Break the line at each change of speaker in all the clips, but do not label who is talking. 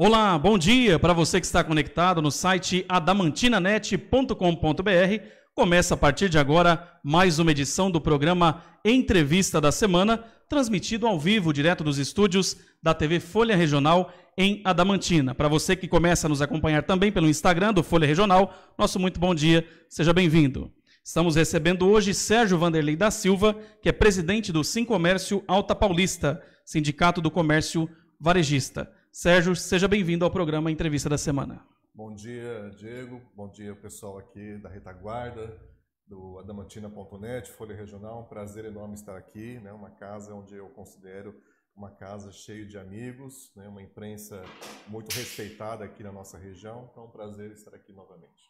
Olá, bom dia para você que está conectado no site adamantinanet.com.br. Começa a partir de agora mais uma edição do programa Entrevista da Semana, transmitido ao vivo direto dos estúdios da TV Folha Regional em Adamantina. Para você que começa a nos acompanhar também pelo Instagram do Folha Regional, nosso muito bom dia, seja bem-vindo. Estamos recebendo hoje Sérgio Vanderlei da Silva, que é presidente do Sim Comércio Alta Paulista, Sindicato do Comércio Varejista. Sérgio, seja bem-vindo ao programa Entrevista da Semana.
Bom dia, Diego. Bom dia, pessoal aqui da retaguarda, do adamantina.net, Folha Regional. Um prazer enorme estar aqui, né? uma casa onde eu considero uma casa cheia de amigos, né? uma imprensa muito respeitada aqui na nossa região. Então, é um prazer estar aqui novamente.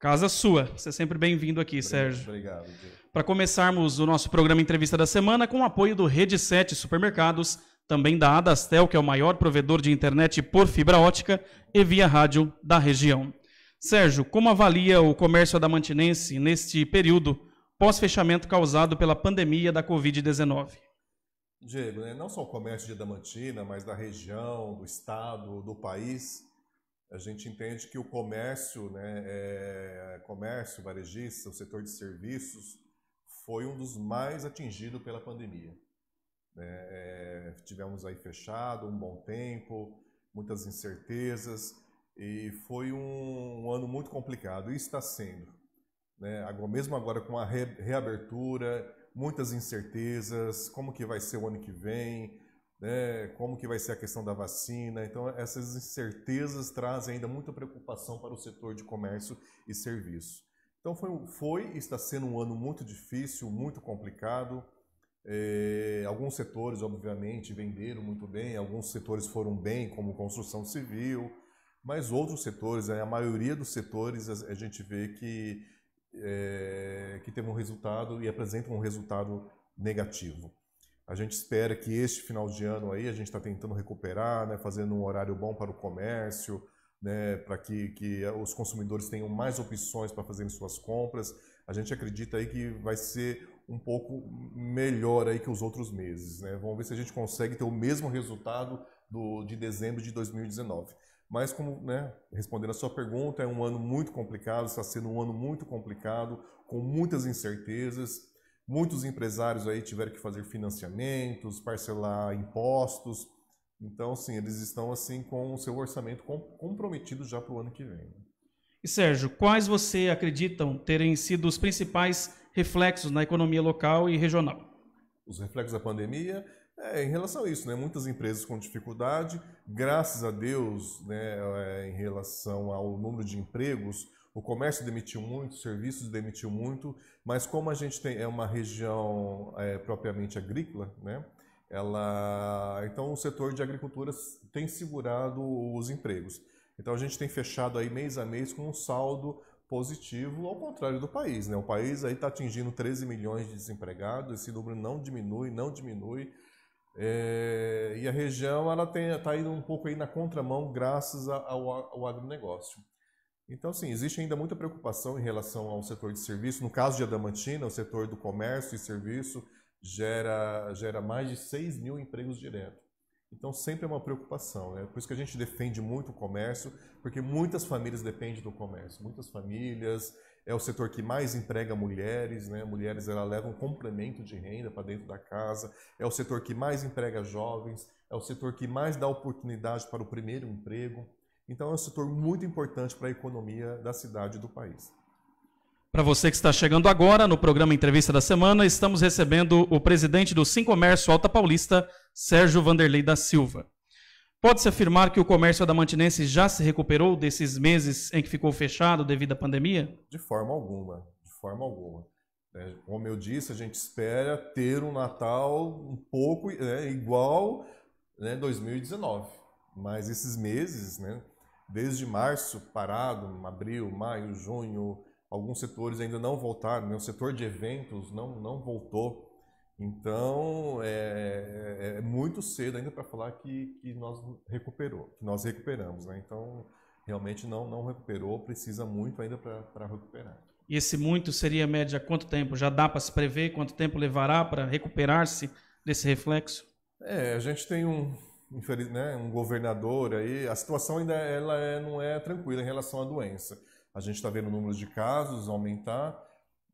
Casa sua. Você é sempre bem-vindo aqui,
obrigado,
Sérgio.
Obrigado, Diego.
Para começarmos o nosso programa Entrevista da Semana, com o apoio do Rede 7 Supermercados, também da Adastel, que é o maior provedor de internet por fibra ótica e via rádio da região. Sérgio, como avalia o comércio adamantinense neste período pós-fechamento causado pela pandemia da Covid-19?
Diego, né, não só o comércio de Adamantina, mas da região, do estado, do país, a gente entende que o comércio, né, é, comércio, varejista, o setor de serviços, foi um dos mais atingidos pela pandemia. Né? É, tivemos aí fechado um bom tempo, muitas incertezas e foi um, um ano muito complicado e está sendo. Né? Mesmo agora com a re, reabertura, muitas incertezas, como que vai ser o ano que vem, né? como que vai ser a questão da vacina. Então, essas incertezas trazem ainda muita preocupação para o setor de comércio e serviço. Então, foi, foi está sendo um ano muito difícil, muito complicado. É, alguns setores, obviamente, venderam muito bem, alguns setores foram bem, como construção civil, mas outros setores, a maioria dos setores, a, gente vê que, é, que teve um resultado e apresentam um resultado negativo. A gente espera que este final de ano aí, a gente está tentando recuperar, né, fazendo um horário bom para o comércio, né, para que, que os consumidores tenham mais opções para fazerem suas compras. A gente acredita aí que vai ser um pouco melhor aí que os outros meses. Né? Vamos ver se a gente consegue ter o mesmo resultado do, de dezembro de 2019. Mas, como né, respondendo a sua pergunta, é um ano muito complicado, está sendo um ano muito complicado, com muitas incertezas. Muitos empresários aí tiveram que fazer financiamentos, parcelar impostos. Então, sim, eles estão assim com o seu orçamento comprometido já para o ano que vem.
E Sérgio, quais você acreditam terem sido os principais reflexos na economia local e regional.
Os reflexos da pandemia, é, em relação a isso, né, muitas empresas com dificuldade, graças a Deus, né, é, em relação ao número de empregos, o comércio demitiu muito, os serviços demitiu muito, mas como a gente tem, é uma região é, propriamente agrícola, né, ela, então o setor de agricultura tem segurado os empregos. Então a gente tem fechado aí mês a mês com um saldo positivo, ao contrário do país. Né? O país aí está atingindo 13 milhões de desempregados, esse número não diminui, não diminui. É, e a região ela está indo um pouco aí na contramão graças ao, ao agronegócio. Então, sim, existe ainda muita preocupação em relação ao setor de serviço. No caso de Adamantina, o setor do comércio e serviço gera, gera mais de 6 mil empregos diretos. Então sempre é uma preocupação, né? Por isso que a gente defende muito o comércio, porque muitas famílias dependem do comércio. Muitas famílias, é o setor que mais emprega mulheres, né? Mulheres ela leva um complemento de renda para dentro da casa. É o setor que mais emprega jovens, é o setor que mais dá oportunidade para o primeiro emprego. Então é um setor muito importante para a economia da cidade e do país.
Para você que está chegando agora no programa Entrevista da Semana, estamos recebendo o presidente do Sim Comércio Alta Paulista, Sérgio Vanderlei da Silva. Pode-se afirmar que o comércio adamantinense já se recuperou desses meses em que ficou fechado devido à pandemia?
De forma alguma, de forma alguma. É, como eu disse, a gente espera ter um Natal um pouco é, igual né, 2019. Mas esses meses, né, desde março parado, abril, maio, junho, alguns setores ainda não voltaram, o setor de eventos não, não voltou. Então, é, é, é muito cedo ainda para falar que, que nós recuperou, que nós recuperamos. Né? Então, realmente não, não recuperou, precisa muito ainda para recuperar.
E esse muito seria média quanto tempo? Já dá para se prever quanto tempo levará para recuperar-se desse reflexo?
É, a gente tem um, né, um governador aí, a situação ainda ela é, não é tranquila em relação à doença. A gente está vendo o número de casos aumentar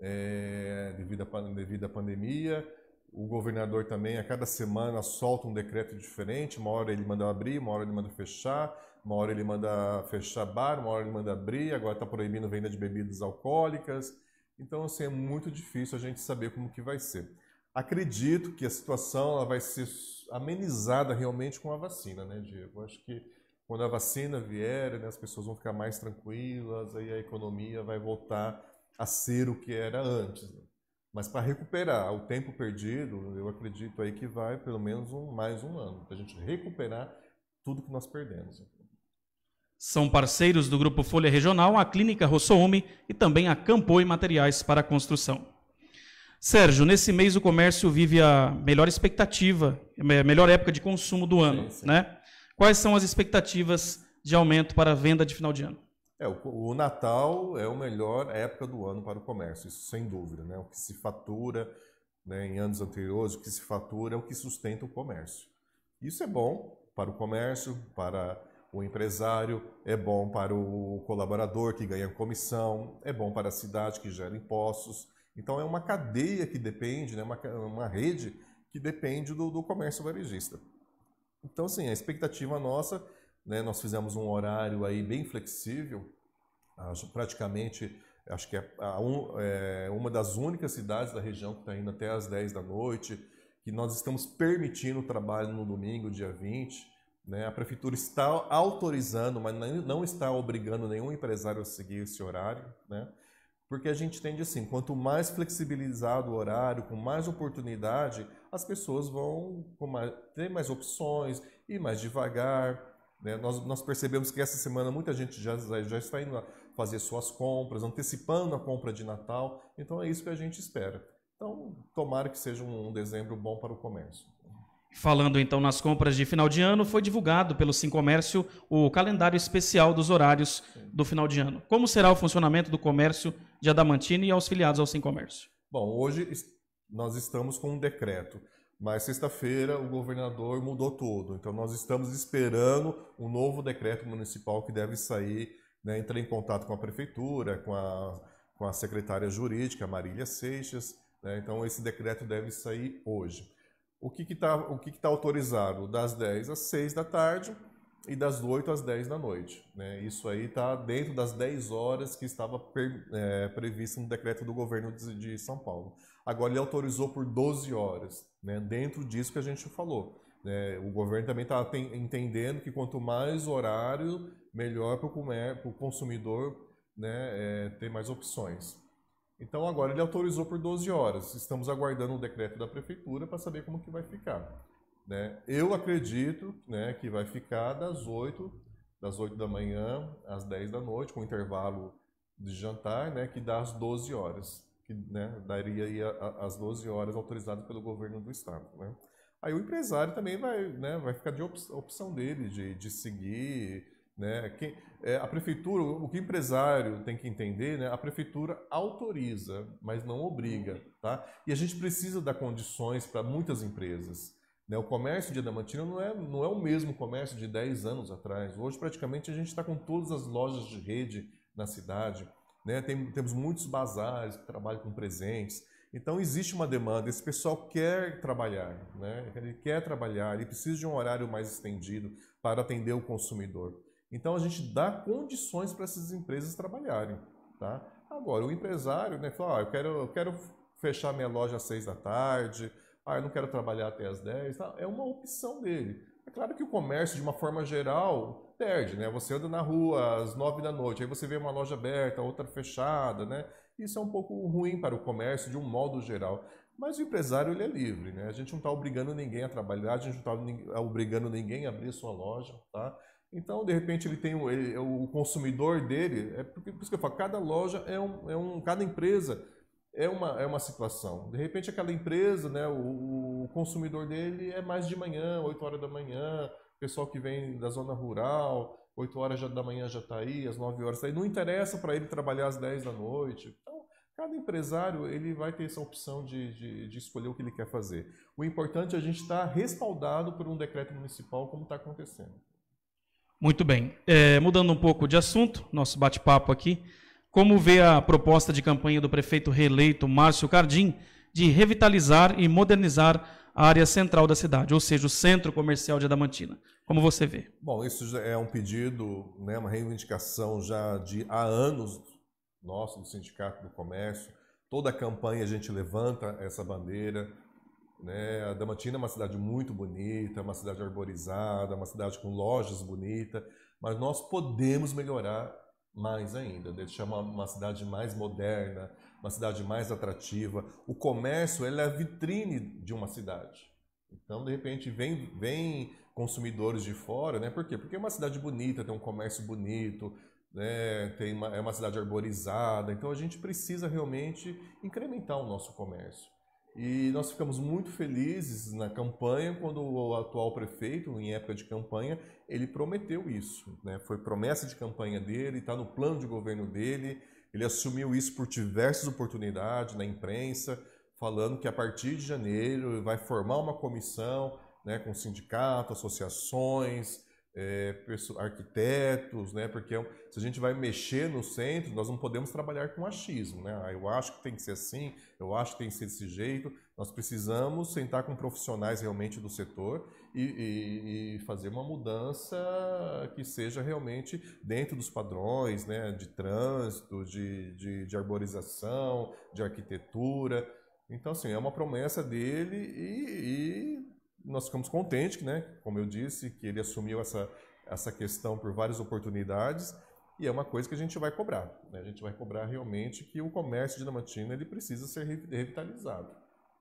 é, devido, a, devido à pandemia. O governador também, a cada semana, solta um decreto diferente. Uma hora ele manda abrir, uma hora ele manda fechar, uma hora ele manda fechar bar, uma hora ele manda abrir. Agora está proibindo venda de bebidas alcoólicas. Então, assim, é muito difícil a gente saber como que vai ser. Acredito que a situação vai ser amenizada realmente com a vacina, né, Diego? Acho que quando a vacina vier, né, as pessoas vão ficar mais tranquilas, aí a economia vai voltar a ser o que era antes. Né? Mas para recuperar o tempo perdido, eu acredito aí que vai pelo menos um, mais um ano, para a gente recuperar tudo que nós perdemos.
São parceiros do Grupo Folha Regional a Clínica Rossoume e também a Campo e Materiais para Construção. Sérgio, nesse mês o comércio vive a melhor expectativa, a melhor época de consumo do ano, sim, sim. né? Quais são as expectativas de aumento para a venda de final de ano?
É, o, o, Natal é a melhor época do ano para o comércio, isso sem dúvida. Né? O que se fatura né, em anos anteriores, o que se fatura é o que sustenta o comércio. Isso é bom para o comércio, para o empresário, é bom para o colaborador que ganha comissão, é bom para a cidade que gera impostos. Então é uma cadeia que depende, né, uma, uma rede que depende do, do comércio varejista. Então, assim, a expectativa nossa né? Nós fizemos um horário aí bem flexível, praticamente, acho que é, um, é uma das únicas cidades da região que está indo até às 10 da noite, que nós estamos permitindo o trabalho no domingo, dia 20. Né? A prefeitura está autorizando, mas não está obrigando nenhum empresário a seguir esse horário, né? Porque a gente entende assim, quanto mais flexibilizado o horário, com mais oportunidade, as pessoas vão mais, ter mais opções, ir mais devagar, né? Nós, nós, percebemos que essa semana muita gente já, já está indo fazer suas compras, antecipando a compra de Natal. Então é isso que a gente espera. Então, tomara que seja um dezembro bom para o comércio.
Falando então nas compras de final de ano, foi divulgado pelo Sim Comércio o calendário especial dos horários do final de ano. Como será o funcionamento do comércio de Adamantina e aos filiados ao Sim Comércio?
Bom, hoje nós estamos com um decreto mas sexta-feira o governador mudou tudo. Então nós estamos esperando um novo decreto municipal que deve sair. Né, entrei em contato com a prefeitura, com a, com a secretária jurídica, Marília Seixas. Né, então esse decreto deve sair hoje. O que está que que tá autorizado? Das 10 às 6 da tarde e das 8 às 10 da noite. Né? Isso aí está dentro das 10 horas que estava per, é, previsto no decreto do governo de, de São Paulo. Agora ele autorizou por 12 horas, né, dentro disso que a gente falou. Né, o governo também está entendendo que quanto mais horário, melhor para o consumidor né, é, ter mais opções. Então agora ele autorizou por 12 horas. Estamos aguardando o decreto da prefeitura para saber como que vai ficar. Né? Eu acredito né, que vai ficar das 8, das 8 da manhã às 10 da noite, com intervalo de jantar, né, que dá às 12 horas que né, daria aí as 12 horas autorizadas pelo governo do estado. Né? Aí o empresário também vai, né, vai ficar de opção dele de, de seguir. Né? Quem, é, a prefeitura, o que o empresário tem que entender, né, a prefeitura autoriza, mas não obriga. Tá? E a gente precisa dar condições para muitas empresas. Né? O comércio de Adamantina não é, não é o mesmo comércio de 10 anos atrás. Hoje, praticamente, a gente está com todas as lojas de rede na cidade. Né? Tem, temos muitos bazares que trabalham com presentes. Então existe uma demanda, esse pessoal quer trabalhar, né? ele quer trabalhar, ele precisa de um horário mais estendido para atender o consumidor. Então a gente dá condições para essas empresas trabalharem. Tá? Agora, o empresário né, fala, ah, eu, quero, eu quero fechar minha loja às seis da tarde, ah, eu não quero trabalhar até às dez, tá? é uma opção dele. É claro que o comércio, de uma forma geral, perde, né? Você anda na rua às nove da noite, aí você vê uma loja aberta, outra fechada, né? Isso é um pouco ruim para o comércio de um modo geral. Mas o empresário ele é livre, né? A gente não está obrigando ninguém a trabalhar, a gente não está obrigando ninguém a abrir sua loja, tá? Então, de repente, ele tem o, ele, o consumidor dele, é porque, por isso que eu falo, cada loja é um, é um cada empresa é uma, é uma situação. De repente, aquela empresa, né, o, o consumidor dele é mais de manhã, 8 horas da manhã, pessoal que vem da zona rural, 8 horas da manhã já está aí, às 9 horas está aí. Não interessa para ele trabalhar às 10 da noite. Então, Cada empresário ele vai ter essa opção de, de, de escolher o que ele quer fazer. O importante é a gente estar respaldado por um decreto municipal, como está acontecendo.
Muito bem. É, mudando um pouco de assunto, nosso bate-papo aqui. Como vê a proposta de campanha do prefeito reeleito Márcio Cardim de revitalizar e modernizar a área central da cidade, ou seja, o centro comercial de Adamantina? Como você vê?
Bom, isso é um pedido, né, uma reivindicação já de há anos nosso, do Sindicato do Comércio. Toda a campanha a gente levanta essa bandeira. Né? A Damantina é uma cidade muito bonita, uma cidade arborizada, uma cidade com lojas bonitas, mas nós podemos melhorar mais ainda, deixar uma, uma cidade mais moderna, uma cidade mais atrativa. O comércio é a vitrine de uma cidade. Então, de repente, vem, vem consumidores de fora, né? Por quê? Porque é uma cidade bonita, tem um comércio bonito, né? tem uma, é uma cidade arborizada, então a gente precisa realmente incrementar o nosso comércio. E nós ficamos muito felizes na campanha quando o atual prefeito, em época de campanha, ele prometeu isso. Né? Foi promessa de campanha dele, está no plano de governo dele. Ele assumiu isso por diversas oportunidades na imprensa, falando que a partir de janeiro vai formar uma comissão né, com sindicato, associações, é, arquitetos, né? Porque é se a gente vai mexer no centro, nós não podemos trabalhar com achismo, né? Ah, eu acho que tem que ser assim, eu acho que tem que ser desse jeito. Nós precisamos sentar com profissionais realmente do setor e, e, e fazer uma mudança que seja realmente dentro dos padrões, né? De trânsito, de, de, de arborização, de arquitetura. Então, assim, é uma promessa dele e, e nós ficamos contentes, né? Como eu disse, que ele assumiu essa, essa questão por várias oportunidades e é uma coisa que a gente vai cobrar. Né? A gente vai cobrar realmente que o comércio de Diamantina ele precisa ser revitalizado.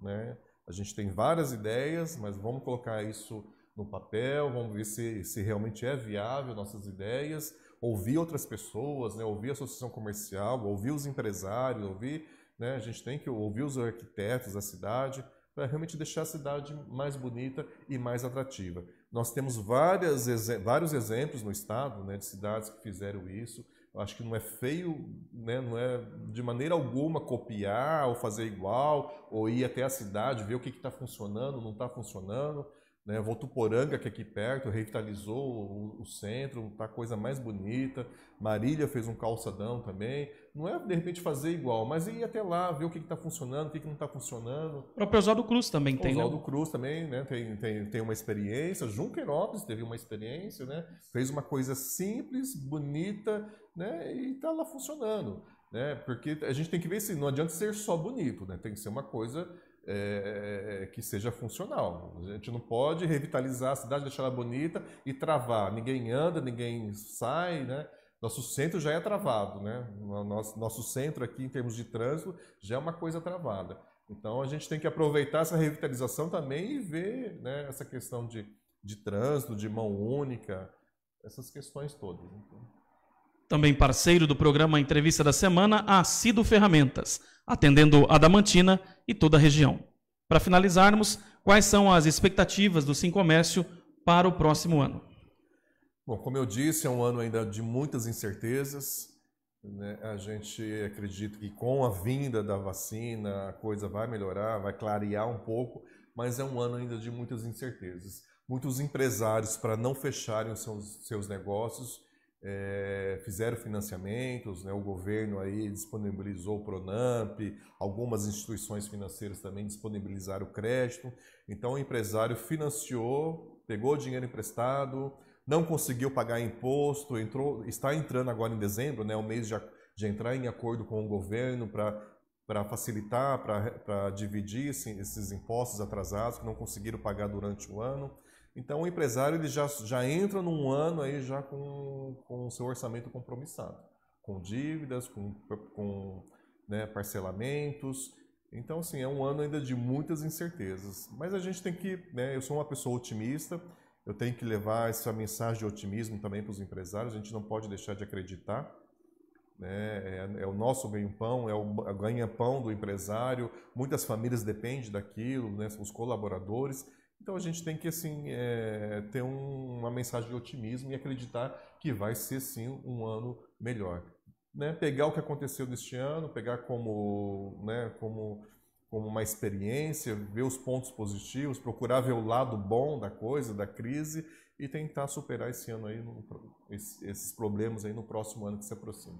Né? A gente tem várias ideias, mas vamos colocar isso no papel, vamos ver se, se realmente é viável nossas ideias, ouvir outras pessoas, né? ouvir a associação comercial, ouvir os empresários, ouvir, né? a gente tem que ouvir os arquitetos da cidade, para realmente deixar a cidade mais bonita e mais atrativa. Nós temos várias, vários exemplos no estado né, de cidades que fizeram isso. Eu acho que não é feio, né, não é de maneira alguma copiar ou fazer igual, ou ir até a cidade, ver o que está funcionando, não está funcionando. Né? Votuporanga, que é aqui perto, revitalizou o, o centro, está coisa mais bonita. Marília fez um calçadão também. Não é, de repente, fazer igual, mas ir até lá, ver o que está funcionando, o que, que não está funcionando.
O próprio Oswaldo Cruz também
o
tem,
né? Oswaldo Cruz também né? tem, tem, tem uma experiência. Junqueirópolis teve uma experiência, né? Fez uma coisa simples, bonita, né? E está lá funcionando. Né? Porque a gente tem que ver se não adianta ser só bonito, né? Tem que ser uma coisa é, que seja funcional. A gente não pode revitalizar a cidade, deixar ela bonita e travar. Ninguém anda, ninguém sai, né? Nosso centro já é travado, né? Nosso, nosso centro aqui, em termos de trânsito, já é uma coisa travada. Então, a gente tem que aproveitar essa revitalização também e ver né, essa questão de, de trânsito, de mão única, essas questões todas. Então.
Também parceiro do programa Entrevista da Semana, a Cido Ferramentas, atendendo a Damantina e toda a região. Para finalizarmos, quais são as expectativas do Sim Comércio para o próximo ano?
Bom, como eu disse, é um ano ainda de muitas incertezas. Né? A gente acredita que com a vinda da vacina a coisa vai melhorar, vai clarear um pouco, mas é um ano ainda de muitas incertezas. Muitos empresários, para não fecharem os seus, seus negócios, é, fizeram financiamentos, né? o governo aí disponibilizou o Pronamp, algumas instituições financeiras também disponibilizaram o crédito. Então o empresário financiou, pegou dinheiro emprestado, não conseguiu pagar imposto, entrou, está entrando agora em dezembro, né, o mês de, de entrar em acordo com o governo para facilitar, para dividir esses impostos atrasados que não conseguiram pagar durante o ano. Então o empresário ele já, já entra num ano aí já com, com o seu orçamento compromissado, com dívidas, com, com né, parcelamentos. Então, assim, é um ano ainda de muitas incertezas. Mas a gente tem que, né, eu sou uma pessoa otimista, eu tenho que levar essa mensagem de otimismo também para os empresários, a gente não pode deixar de acreditar. Né? É, é, o nosso ganho-pão, é o ganha-pão do empresário, muitas famílias dependem daquilo, né? os colaboradores. Então a gente tem que assim é, ter um, uma mensagem de otimismo e acreditar que vai ser sim um ano melhor. né, pegar o que aconteceu neste ano, pegar como, né, como, como uma experiência, ver os pontos positivos, procurar ver o lado bom da coisa, da crise e tentar superar esse ano aí, no, esses problemas aí no próximo ano que se aproxima.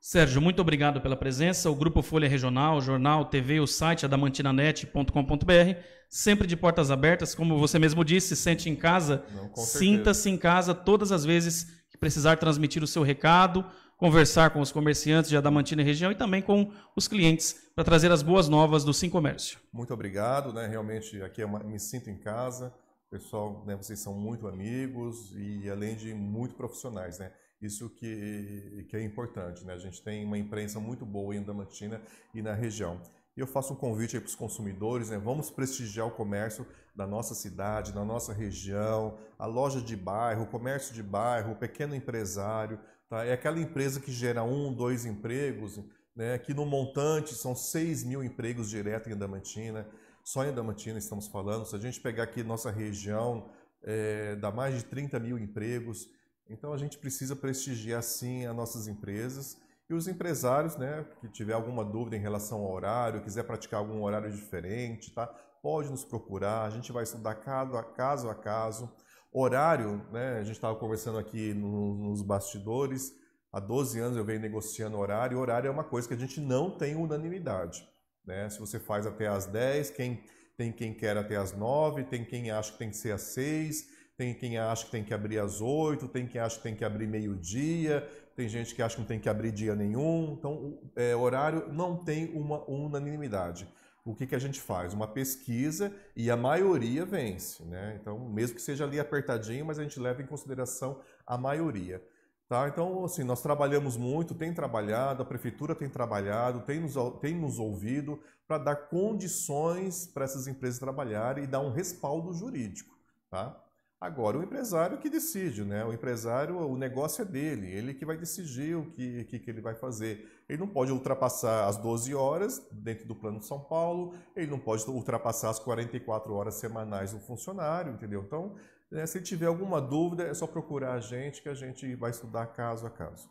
Sérgio, muito obrigado pela presença. O Grupo Folha Regional, o jornal, TV, o site adamantinanet.com.br, sempre de portas abertas, como você mesmo disse, sente em casa, sinta-se em casa todas as vezes que precisar transmitir o seu recado, conversar com os comerciantes de Adamantina e região e também com os clientes para trazer as boas novas do Sim Comércio.
Muito obrigado, né? Realmente aqui eu me sinto em casa. Pessoal, né, vocês são muito amigos e além de muito profissionais, né? Isso que, que é importante, né? A gente tem uma imprensa muito boa em Adamantina e na região. E eu faço um convite para os consumidores, né? Vamos prestigiar o comércio da nossa cidade, da nossa região, a loja de bairro, o comércio de bairro, o pequeno empresário, tá? É aquela empresa que gera um, dois empregos, né? Que no montante são 6 mil empregos direto em Adamantina. Só em Adamantina estamos falando. Se a gente pegar aqui nossa região, é, dá mais de 30 mil empregos. Então a gente precisa prestigiar sim as nossas empresas e os empresários, né, que tiver alguma dúvida em relação ao horário, quiser praticar algum horário diferente, tá? Pode nos procurar, a gente vai estudar caso a caso a caso. Horário, né, a gente estava conversando aqui no, nos bastidores, há 12 anos eu venho negociando horário, horário é uma coisa que a gente não tem unanimidade, né? Se você faz até às 10, quem tem quem quer até às 9, tem quem acha que tem que ser às 6, tem quem acha que tem que abrir às 8, tem quem acha que tem que abrir meio-dia, tem gente que acha que não tem que abrir dia nenhum. Então, é, horário não tem uma unanimidade. O que, que a gente faz? Uma pesquisa e a maioria vence. Né? Então, mesmo que seja ali apertadinho, mas a gente leva em consideração a maioria. Tá? Então, assim, nós trabalhamos muito, tem trabalhado, a prefeitura tem trabalhado, tem nos, tem nos ouvido para dar condições para essas empresas trabalharem e dar um respaldo jurídico. Tá? Agora, o empresário que decide, né? O empresário, o negócio é dele, ele que vai decidir o que, que, que, ele vai fazer. Ele não pode ultrapassar as 12 horas dentro do Plano de São Paulo, ele não pode ultrapassar as 44 horas semanais do funcionário, entendeu? Então, né, se tiver alguma dúvida, é só procurar a gente que a gente vai estudar caso a caso.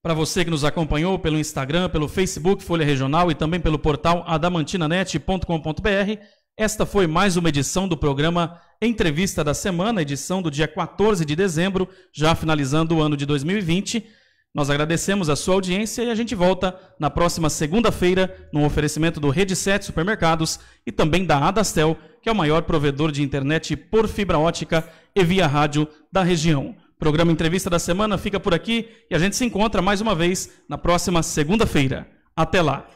Para você que nos acompanhou pelo Instagram, pelo Facebook Folha Regional e também pelo portal adamantinanet.com.br, esta foi mais uma edição do programa Entrevista da Semana, edição do dia 14 de dezembro, já finalizando o ano de 2020. Nós agradecemos a sua audiência e a gente volta na próxima segunda-feira no oferecimento do Rede 7 Supermercados e também da Adastel, que é o maior provedor de internet por fibra ótica e via rádio da região. O programa Entrevista da Semana fica por aqui e a gente se encontra mais uma vez na próxima segunda-feira. Até lá!